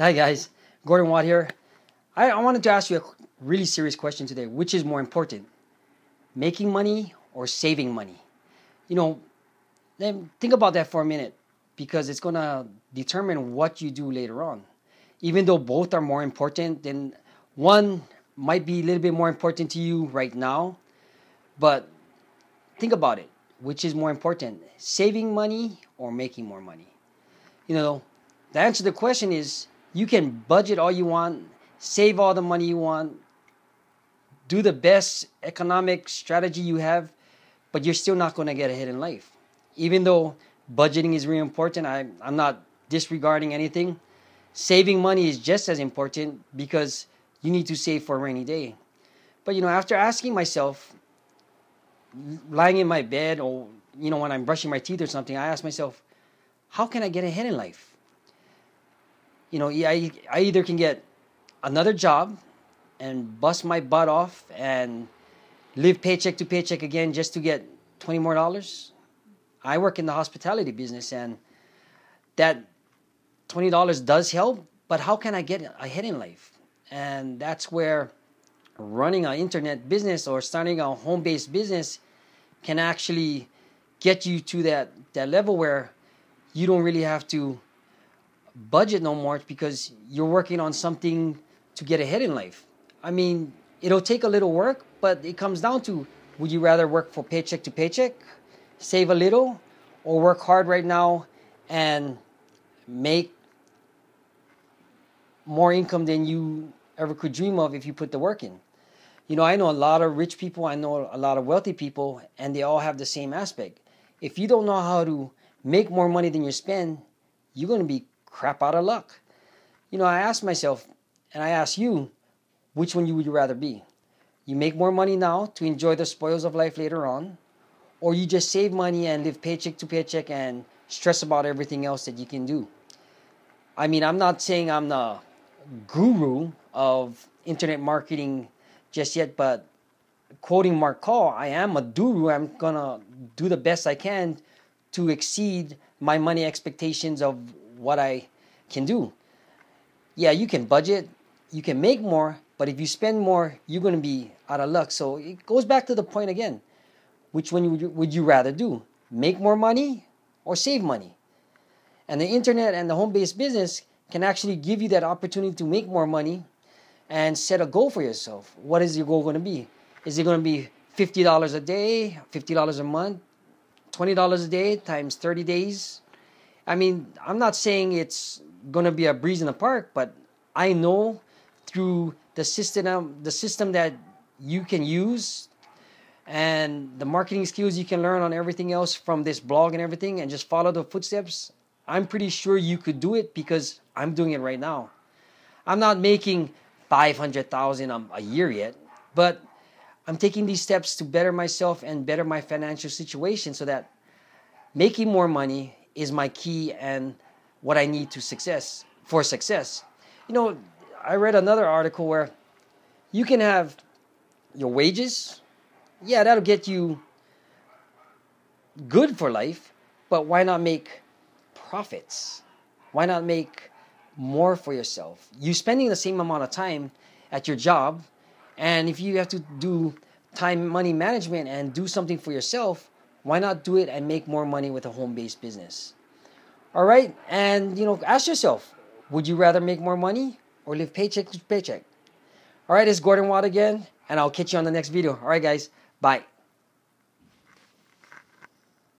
Hi guys, Gordon Wat here. I, I wanted to ask you a really serious question today. Which is more important, making money or saving money? You know, then think about that for a minute because it's gonna determine what you do later on. Even though both are more important, then one might be a little bit more important to you right now, but think about it. Which is more important, saving money or making more money? You know, the answer to the question is you can budget all you want, save all the money you want, do the best economic strategy you have, but you're still not going to get ahead in life. Even though budgeting is really important, I, I'm not disregarding anything. Saving money is just as important because you need to save for a rainy day. But you know, after asking myself, lying in my bed or you know when I'm brushing my teeth or something, I ask myself, how can I get ahead in life? You know, I, I either can get another job and bust my butt off and live paycheck to paycheck again just to get 20 more dollars. I work in the hospitality business and that $20 does help, but how can I get ahead in life? And that's where running an internet business or starting a home-based business can actually get you to that that level where you don't really have to budget no more because you're working on something to get ahead in life. I mean, it'll take a little work, but it comes down to would you rather work for paycheck to paycheck, save a little, or work hard right now and make more income than you ever could dream of if you put the work in? You know, I know a lot of rich people, I know a lot of wealthy people, and they all have the same aspect. If you don't know how to make more money than you spend, you're going to be crap out of luck. You know, I ask myself, and I ask you, which one you would you rather be? You make more money now to enjoy the spoils of life later on, or you just save money and live paycheck to paycheck and stress about everything else that you can do. I mean, I'm not saying I'm the guru of internet marketing just yet, but quoting Mark Call, I am a guru. I'm gonna do the best I can to exceed my money expectations of what I can do. Yeah, you can budget, you can make more, but if you spend more, you're gonna be out of luck. So it goes back to the point again. Which one would you, would you rather do? Make more money or save money? And the internet and the home based business can actually give you that opportunity to make more money and set a goal for yourself. What is your goal going to be? Is it going to be $50 a day, $50 a month, $20 a day times 30 days? I mean, I'm not saying it's to be a breeze in the park, but I know through the system the system that you can use and the marketing skills you can learn on everything else from this blog and everything and just follow the footsteps i'm pretty sure you could do it because i'm doing it right now. I'm not making 500,000 a year yet, but I'm taking these steps to better myself and better my financial situation so that making more money is my key and what I need to success for success. You know, I read another article where you can have your wages. Yeah, that'll get you good for life, but why not make profits? Why not make more for yourself. You're spending the same amount of time at your job, and if you have to do time money management and do something for yourself, why not do it and make more money with a home-based business? All right, and you know, ask yourself, would you rather make more money or live paycheck to paycheck? All right, it's Gordon Wat again, and I'll catch you on the next video. All right, guys, bye.